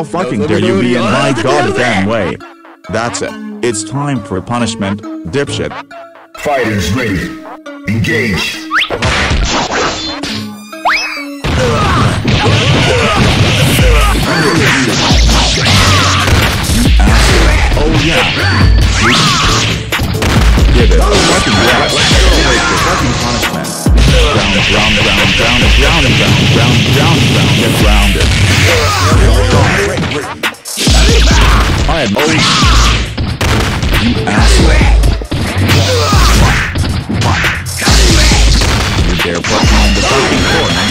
How fucking dare you be in my goddamn way? That's it. It's time for punishment, dipshit. Fighters ready. Engage. Oh yeah. Give it. Fucking my You asshole. You're there fucking the fucking corner.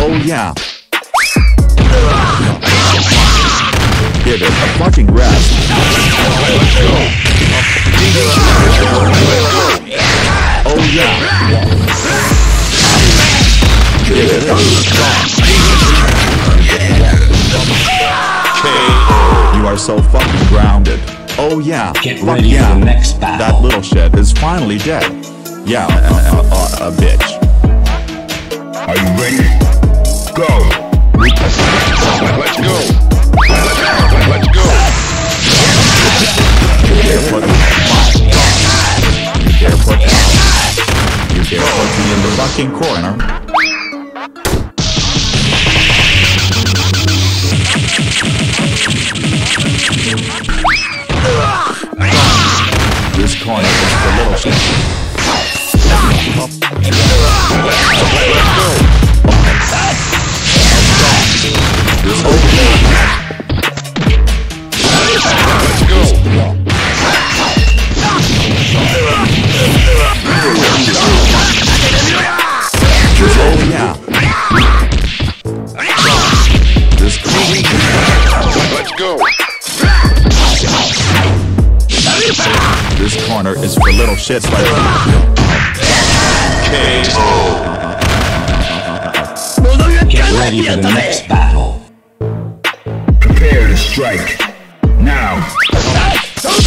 Oh yeah. Give it a fucking rest. Oh yeah. Give it a rest. So fucking grounded. Oh yeah. Get Fuck ready yeah. for the next battle. That little shit is finally dead. Yeah, a, a, a, a bitch. Are you ready? Go. Let's go. Let's go. You dare put me You dare You dare put me in the fucking corner. This corner is for little shits like Get ready for the next battle. Prepare to strike. Now. Wait for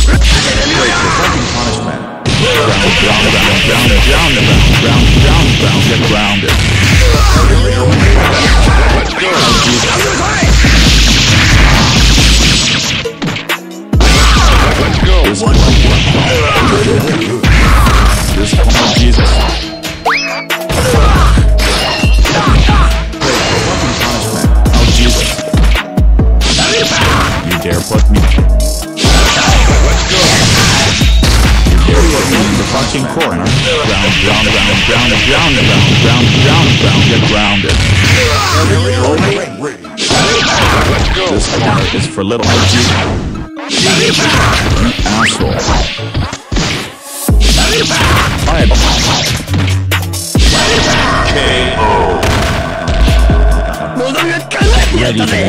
fucking punishment. Ground, ground, ground, ground, ground, ground, ground, get grounded. Let's go. Let's go. This corner, Jesus. Fucking corner. Ground, ground, ground, ground, ground, ground, ground, ground, ground, get grounded. This corner is for little Jesus. You asshole. Had Ready battle.